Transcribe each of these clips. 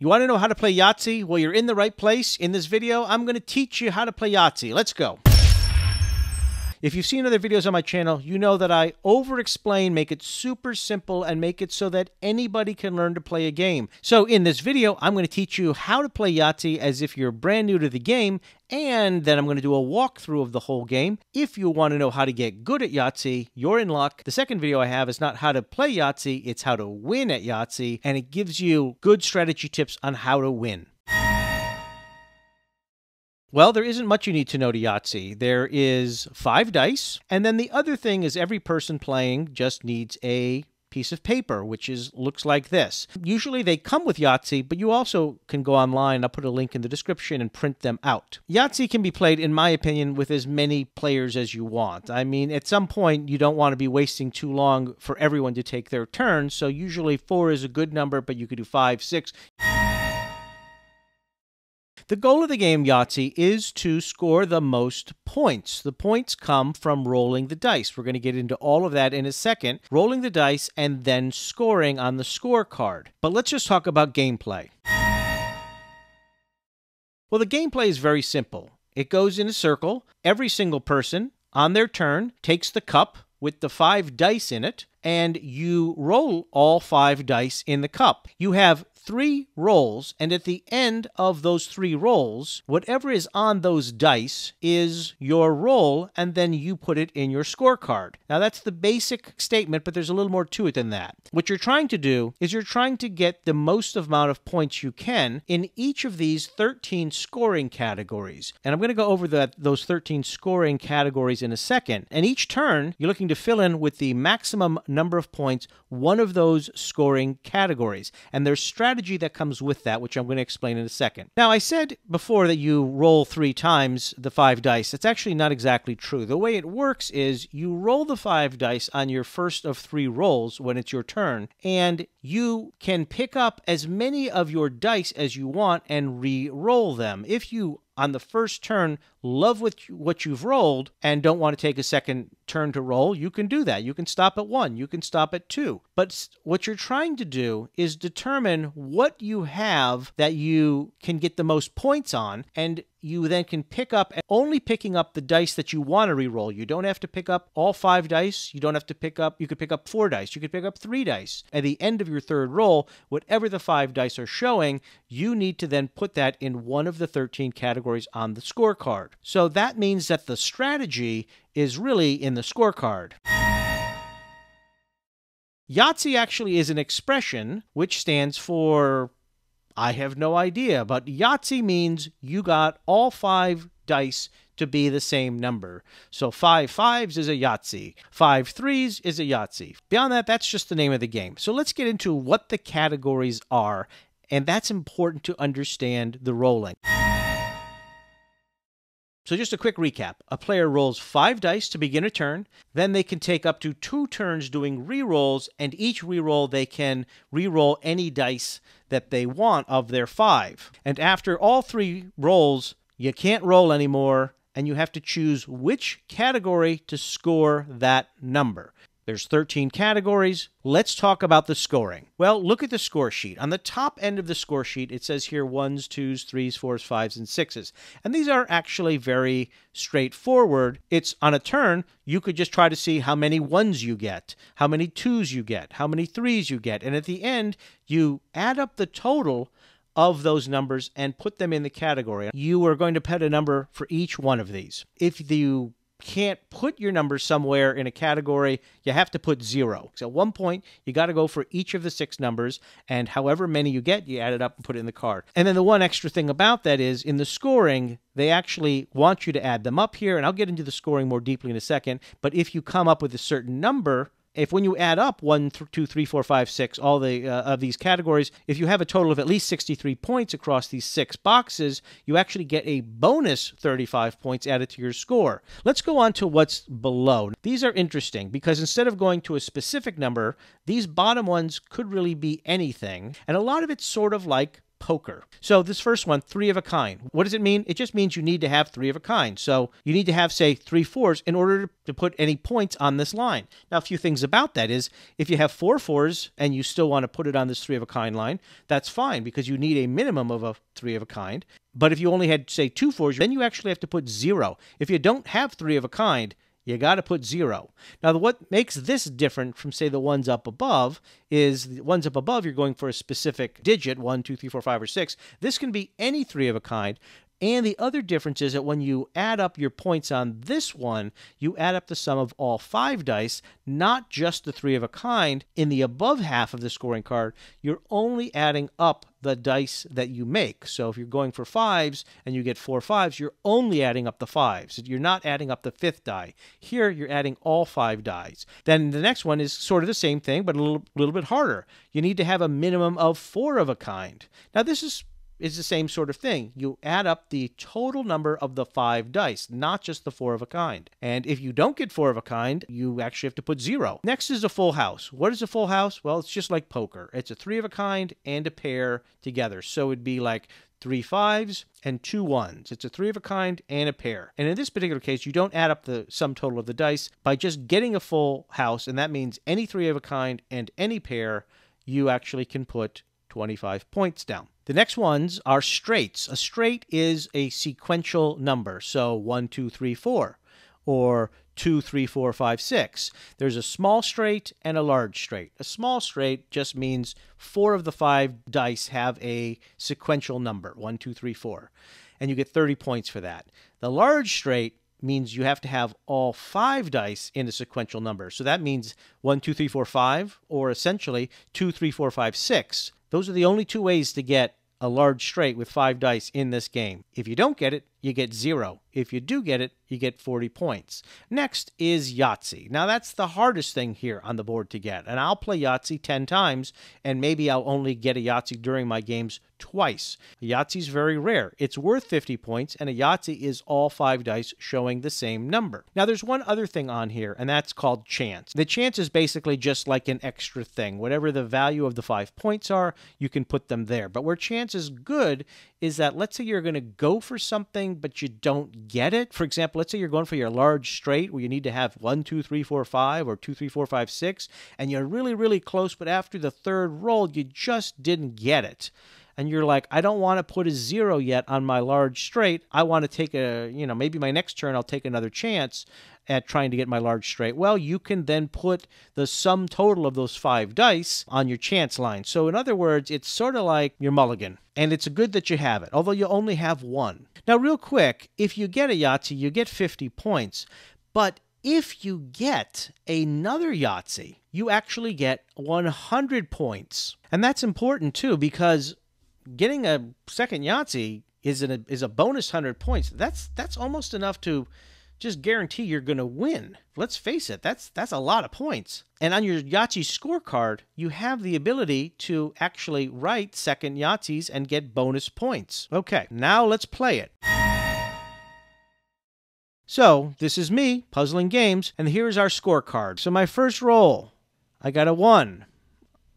You want to know how to play Yahtzee? Well, you're in the right place. In this video, I'm going to teach you how to play Yahtzee. Let's go. If you've seen other videos on my channel, you know that I over explain, make it super simple, and make it so that anybody can learn to play a game. So in this video, I'm going to teach you how to play Yahtzee as if you're brand new to the game, and then I'm going to do a walkthrough of the whole game. If you want to know how to get good at Yahtzee, you're in luck. The second video I have is not how to play Yahtzee, it's how to win at Yahtzee, and it gives you good strategy tips on how to win. Well, there isn't much you need to know to Yahtzee. There is five dice, and then the other thing is every person playing just needs a piece of paper, which is looks like this. Usually they come with Yahtzee, but you also can go online. I'll put a link in the description and print them out. Yahtzee can be played, in my opinion, with as many players as you want. I mean, at some point, you don't want to be wasting too long for everyone to take their turn, so usually four is a good number, but you could do five, six. The goal of the game Yahtzee is to score the most points. The points come from rolling the dice. We're going to get into all of that in a second. Rolling the dice and then scoring on the scorecard. But let's just talk about gameplay. Well, the gameplay is very simple. It goes in a circle. Every single person on their turn takes the cup with the five dice in it, and you roll all five dice in the cup. You have three rolls, and at the end of those three rolls, whatever is on those dice is your roll, and then you put it in your scorecard. Now, that's the basic statement, but there's a little more to it than that. What you're trying to do is you're trying to get the most amount of points you can in each of these 13 scoring categories. And I'm going to go over that, those 13 scoring categories in a second. And each turn, you're looking to fill in with the maximum number of points one of those scoring categories. And there's strategy strategy that comes with that, which I'm going to explain in a second. Now, I said before that you roll three times the five dice. That's actually not exactly true. The way it works is you roll the five dice on your first of three rolls when it's your turn, and you can pick up as many of your dice as you want and re roll them. If you on the first turn love with what you've rolled and don't want to take a second turn to roll, you can do that. You can stop at one, you can stop at two. But what you're trying to do is determine what you have that you can get the most points on and you then can pick up only picking up the dice that you want to re-roll. You don't have to pick up all five dice. You don't have to pick up, you could pick up four dice. You could pick up three dice. At the end of your third roll, whatever the five dice are showing, you need to then put that in one of the 13 categories on the scorecard. So that means that the strategy is really in the scorecard. Yahtzee actually is an expression which stands for I have no idea, but Yahtzee means you got all five dice to be the same number. So five fives is a Yahtzee. Five threes is a Yahtzee. Beyond that, that's just the name of the game. So let's get into what the categories are, and that's important to understand the rolling. So, just a quick recap a player rolls five dice to begin a turn, then they can take up to two turns doing re-rolls, and each re-roll they can re-roll any dice that they want of their five. And after all three rolls, you can't roll anymore, and you have to choose which category to score that number. There's 13 categories. Let's talk about the scoring. Well, look at the score sheet. On the top end of the score sheet, it says here ones, twos, threes, fours, fives, and sixes. And these are actually very straightforward. It's on a turn, you could just try to see how many ones you get, how many twos you get, how many threes you get. And at the end, you add up the total of those numbers and put them in the category. You are going to put a number for each one of these. If you can't put your number somewhere in a category, you have to put zero. So at one point, you got to go for each of the six numbers, and however many you get, you add it up and put it in the card. And then the one extra thing about that is in the scoring, they actually want you to add them up here, and I'll get into the scoring more deeply in a second. But if you come up with a certain number, if when you add up one, th- two, three, four, five, six, all the uh, of these categories, if you have a total of at least 63 points across these six boxes, you actually get a bonus 35 points added to your score. Let's go on to what's below. These are interesting because instead of going to a specific number, these bottom ones could really be anything, and a lot of it's sort of like poker. So this first one, three of a kind. What does it mean? It just means you need to have three of a kind. So you need to have, say, three fours in order to put any points on this line. Now, a few things about that is if you have four fours and you still want to put it on this three of a kind line, that's fine because you need a minimum of a three of a kind. But if you only had, say, two fours, then you actually have to put zero. If you don't have three of a kind, you got to put zero. Now, what makes this different from, say, the ones up above is the ones up above, you're going for a specific digit one, two, three, four, five, or six. This can be any three of a kind. And the other difference is that when you add up your points on this one, you add up the sum of all five dice, not just the three of a kind. In the above half of the scoring card, you're only adding up the dice that you make. So if you're going for fives and you get four fives, you're only adding up the fives. You're not adding up the fifth die. Here, you're adding all five dice. Then the next one is sort of the same thing, but a little, little bit harder. You need to have a minimum of four of a kind. Now, this is is the same sort of thing. You add up the total number of the five dice, not just the four of a kind. And if you don't get four of a kind, you actually have to put zero. Next is a full house. What is a full house? Well, it's just like poker. It's a three of a kind and a pair together. So it'd be like three fives and two ones. It's a three of a kind and a pair. And in this particular case, you don't add up the sum total of the dice by just getting a full house, and that means any three of a kind and any pair, you actually can put 25 points down. The next ones are straights. A straight is a sequential number, so 1, 2, 3, 4, or 2, 3, 4, 5, 6. There's a small straight and a large straight. A small straight just means four of the five dice have a sequential number 1, 2, 3, 4, and you get 30 points for that. The large straight means you have to have all five dice in a sequential number. So that means 1, 2, 3, 4, 5, or essentially 2, 3, 4, 5, 6. Those are the only two ways to get a large straight with five dice in this game. If you don't get it, you get zero. If you do get it, you get 40 points. Next is Yahtzee. Now, that's the hardest thing here on the board to get. And I'll play Yahtzee 10 times, and maybe I'll only get a Yahtzee during my games twice. Yahtzee is very rare. It's worth 50 points, and a Yahtzee is all five dice showing the same number. Now, there's one other thing on here, and that's called chance. The chance is basically just like an extra thing. Whatever the value of the five points are, you can put them there. But where chance is good is that let's say you're going to go for something, but you don't get it. For example, let's say you're going for your large straight where you need to have one, two, three, four, five, or two, three, four, five, six, and you're really, really close, but after the third roll, you just didn't get it and you're like, I don't want to put a zero yet on my large straight. I want to take a, you know, maybe my next turn I'll take another chance at trying to get my large straight. Well, you can then put the sum total of those five dice on your chance line. So, in other words, it's sort of like your mulligan. And it's good that you have it, although you only have one. Now, real quick, if you get a Yahtzee, you get 50 points. But if you get another Yahtzee, you actually get 100 points. And that's important too because getting a second Yahtzee is an, is a bonus 100 points. That's that's almost enough to just guarantee you're going to win. Let's face it, that's that's a lot of points. And on your Yahtzee scorecard, you have the ability to actually write second Yahtzees and get bonus points. Okay, now let's play it. So, this is me, Puzzling Games, and here's our scorecard. So, my first roll, I got a 1,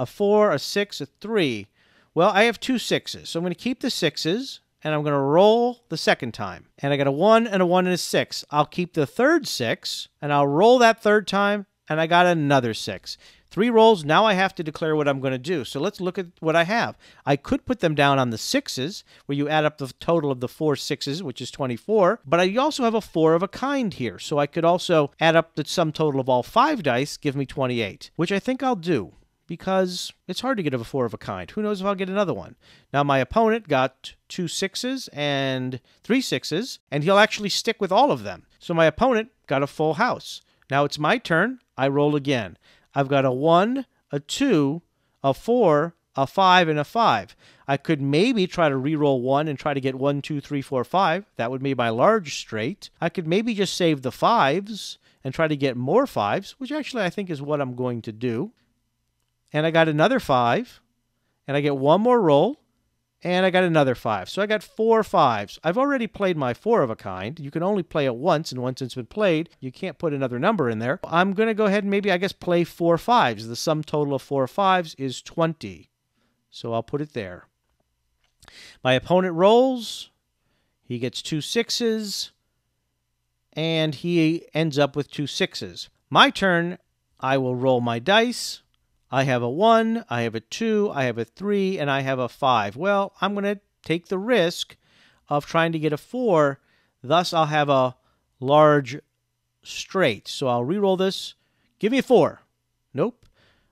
a 4, a 6, a 3. Well, I have two sixes, so I'm going to keep the sixes and I'm going to roll the second time. And I got a 1 and a 1 and a 6. I'll keep the third 6 and I'll roll that third time and I got another 6. Three rolls, now I have to declare what I'm going to do. So let's look at what I have. I could put them down on the sixes, where you add up the total of the four sixes, which is 24, but I also have a four of a kind here. So I could also add up the sum total of all five dice, give me 28, which I think I'll do because it's hard to get a four of a kind. Who knows if I'll get another one? Now, my opponent got two sixes and three sixes, and he'll actually stick with all of them. So my opponent got a full house. Now it's my turn. I roll again. I've got a one, a two, a four, a five, and a five. I could maybe try to re-roll one and try to get one, two, three, four, five. That would be my large straight. I could maybe just save the fives and try to get more fives, which actually I think is what I'm going to do and I got another five, and I get one more roll, and I got another five. So I got four fives. I've already played my four of a kind. You can only play it once, and once it's been played, you can't put another number in there. I'm going to go ahead and maybe, I guess, play four fives. The sum total of four fives is 20. So I'll put it there. My opponent rolls. He gets two sixes. And he ends up with two sixes. My turn, I will roll my dice. I have a 1, I have a 2, I have a 3, and I have a 5. Well, I'm going to take the risk of trying to get a 4. Thus, I'll have a large straight. So I'll re-roll this. Give me a 4. Nope.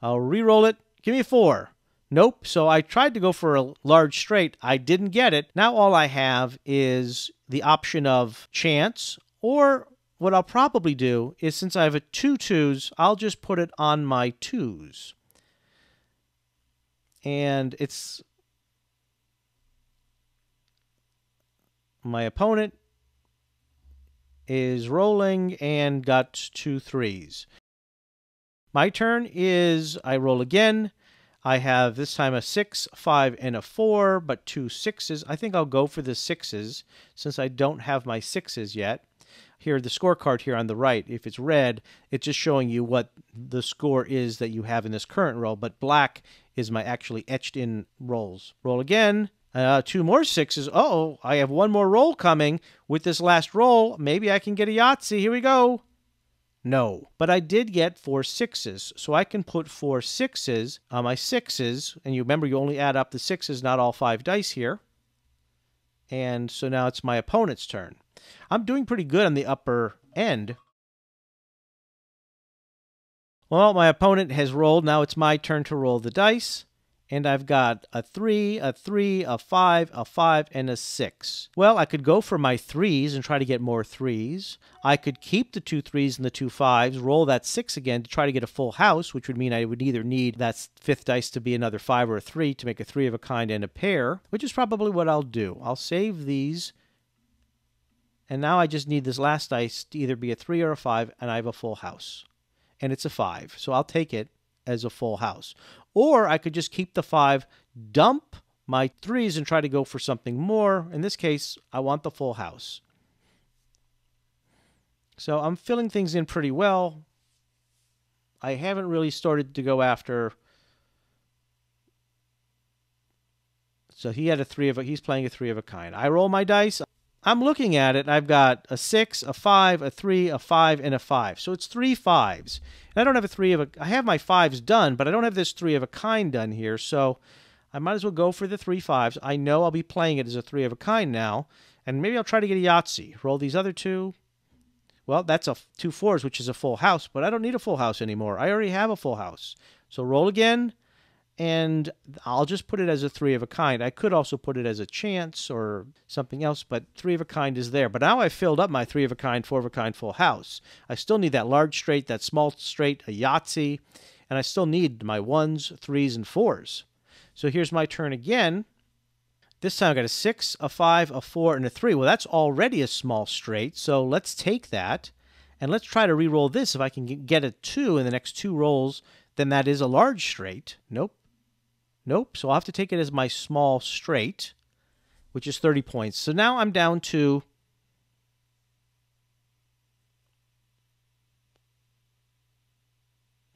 I'll re-roll it. Give me a 4. Nope. So I tried to go for a large straight. I didn't get it. Now all I have is the option of chance or what I'll probably do is since I have a two twos, I'll just put it on my twos and it's my opponent is rolling and got two threes. My turn is I roll again. I have this time a six, five, and a four, but two sixes. I think I'll go for the sixes since I don't have my sixes yet. Here, the scorecard here on the right, if it's red, it's just showing you what the score is that you have in this current roll, but black is my actually etched in rolls. Roll again. Uh, two more sixes. oh, I have one more roll coming. With this last roll, maybe I can get a Yahtzee. Here we go. No, but I did get four sixes, so I can put four sixes on my sixes. And you remember, you only add up the sixes, not all five dice here. And so now it's my opponent's turn. I'm doing pretty good on the upper end. Well, my opponent has rolled. Now it's my turn to roll the dice. And I've got a 3, a 3, a 5, a 5, and a 6. Well, I could go for my 3s and try to get more 3s. I could keep the two 3s and the two 5s, roll that 6 again to try to get a full house, which would mean I would either need that fifth dice to be another 5 or a 3 to make a 3 of a kind and a pair, which is probably what I'll do. I'll save these. And now I just need this last dice to either be a 3 or a 5, and I have a full house and it's a five. So I'll take it as a full house. Or I could just keep the five, dump my threes, and try to go for something more. In this case, I want the full house. So I'm filling things in pretty well. I haven't really started to go after. So he had a three of a, he's playing a three of a kind. I roll my dice. I'm looking at it, I've got a six, a five, a three, a five, and a five. So it's three fives. And I don't have a three of a, I have my fives done, but I don't have this three of a kind done here. So I might as well go for the three fives. I know I'll be playing it as a three of a kind now. And maybe I'll try to get a Yahtzee. Roll these other two. Well, that's a two fours, which is a full house, but I don't need a full house anymore. I already have a full house. So roll again and I'll just put it as a three of a kind. I could also put it as a chance or something else, but three of a kind is there. But now I've filled up my three of a kind, four of a kind full house. I still need that large straight, that small straight, a Yahtzee, and I still need my ones, threes, and fours. So here's my turn again. This time I got a six, a five, a four, and a three. Well, that's already a small straight, so let's take that and let's try to re-roll this. If I can get a two in the next two rolls, then that is a large straight. Nope. Nope. So I'll have to take it as my small straight, which is 30 points. So now I'm down to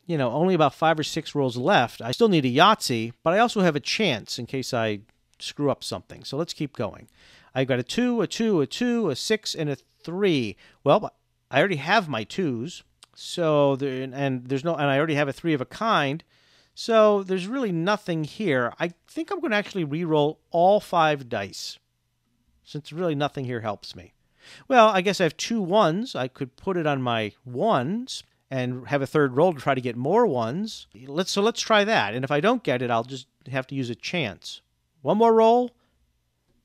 you know, only about five or six rolls left. I still need a Yahtzee, but I also have a chance in case I screw up something. So let's keep going. I've got a two, a two, a two, a six, and a three. Well, I already have my twos. So there, and there's no, and I already have a three of a kind. So there's really nothing here. I think I'm going to actually re-roll all five dice, since really nothing here helps me. Well, I guess I have two ones. I could put it on my ones and have a third roll to try to get more ones. Let's so let's try that. And if I don't get it, I'll just have to use a chance. One more roll,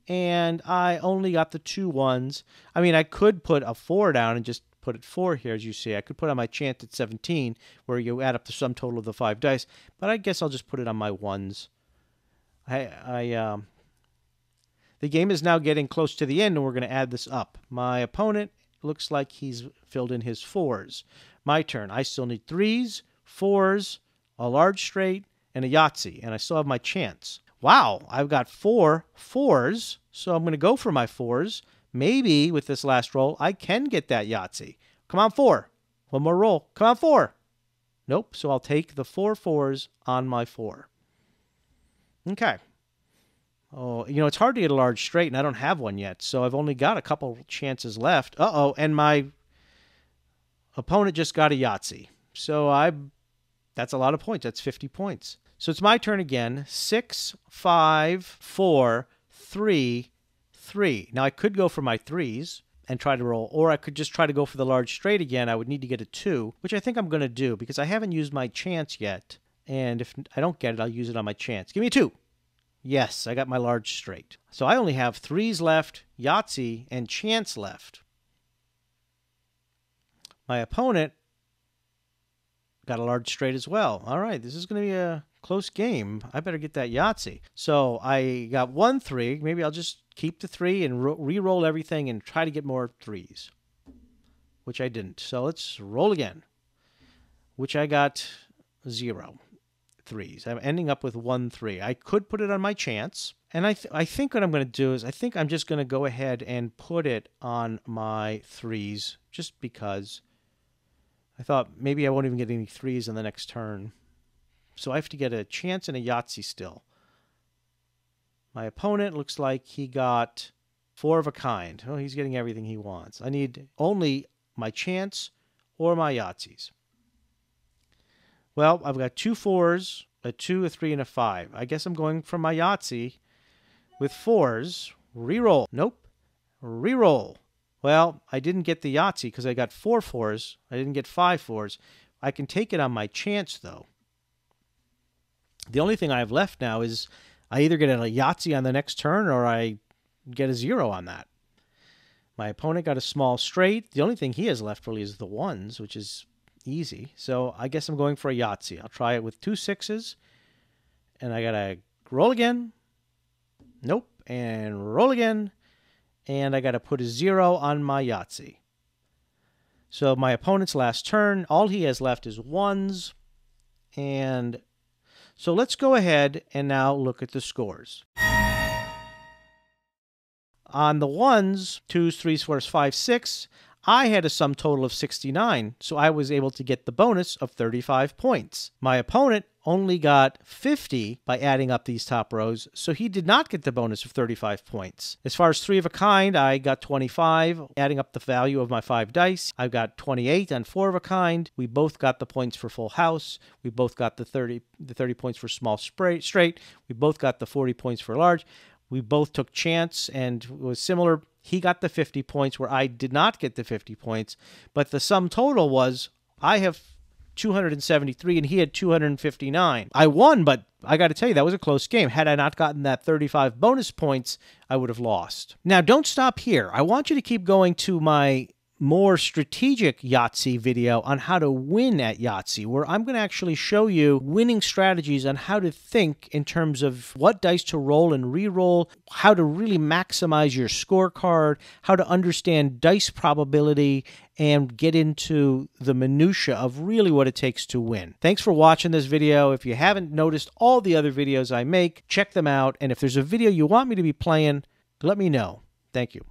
and I only got the two ones. I mean, I could put a four down and just put at 4 here, as you see. I could put on my chance at 17, where you add up the sum total of the five dice, but I guess I'll just put it on my ones. I, I um, the game is now getting close to the end, and we're going to add this up. My opponent looks like he's filled in his fours. My turn. I still need threes, fours, a large straight, and a Yahtzee, and I still have my chance. Wow, I've got four fours, so I'm going to go for my fours. Maybe with this last roll, I can get that Yahtzee. Come on, four. One more roll. Come on, four. Nope. So I'll take the four fours on my four. Okay. Oh, you know, it's hard to get a large straight, and I don't have one yet, so I've only got a couple chances left. Uh oh, and my opponent just got a Yahtzee. So I that's a lot of points. That's 50 points. So it's my turn again. Six, five, four, three, three. Now I could go for my threes and try to roll, or I could just try to go for the large straight again. I would need to get a two, which I think I'm going to do because I haven't used my chance yet. And if I don't get it, I'll use it on my chance. Give me a two. Yes, I got my large straight. So I only have threes left, Yahtzee, and chance left. My opponent got a large straight as well. All right, this is going to be a close game. I better get that Yahtzee. So I got one three. Maybe I'll just keep the three and re roll everything and try to get more threes, which I didn't. So let's roll again, which I got zero threes. I'm ending up with one three. I could put it on my chance. And I, th I think what I'm going to do is I think I'm just going to go ahead and put it on my threes just because I thought maybe I won't even get any threes in the next turn. So I have to get a chance and a Yahtzee still. My opponent looks like he got four of a kind. Oh, he's getting everything he wants. I need only my chance or my Yahtzees. Well, I've got two fours, a two, a three, and a five. I guess I'm going for my Yahtzee with fours. Reroll. Nope. Reroll. Well, I didn't get the Yahtzee because I got four fours. I didn't get five fours. I can take it on my chance, though. The only thing I have left now is I either get a Yahtzee on the next turn or I get a zero on that. My opponent got a small straight. The only thing he has left really is the ones, which is easy. So I guess I'm going for a Yahtzee. I'll try it with two sixes. And I got to roll again. Nope. And roll again. And I got to put a zero on my Yahtzee. So my opponent's last turn, all he has left is ones. And so let's go ahead and now look at the scores. On the ones, twos, threes, fours, five, six, I had a sum total of 69, so I was able to get the bonus of 35 points. My opponent only got 50 by adding up these top rows, so he did not get the bonus of 35 points. As far as three of a kind, I got 25, adding up the value of my five dice. I've got 28 on four of a kind. We both got the points for full house. We both got the 30 the 30 points for small straight. We both got the 40 points for large. We both took chance and was similar he got the 50 points where I did not get the 50 points. But the sum total was I have 273 and he had 259. I won, but I got to tell you, that was a close game. Had I not gotten that 35 bonus points, I would have lost. Now, don't stop here. I want you to keep going to my more strategic Yahtzee video on how to win at Yahtzee, where I'm going to actually show you winning strategies on how to think in terms of what dice to roll and re-roll, how to really maximize your scorecard, how to understand dice probability, and get into the minutia of really what it takes to win. Thanks for watching this video. If you haven't noticed all the other videos I make, check them out. And if there's a video you want me to be playing, let me know. Thank you.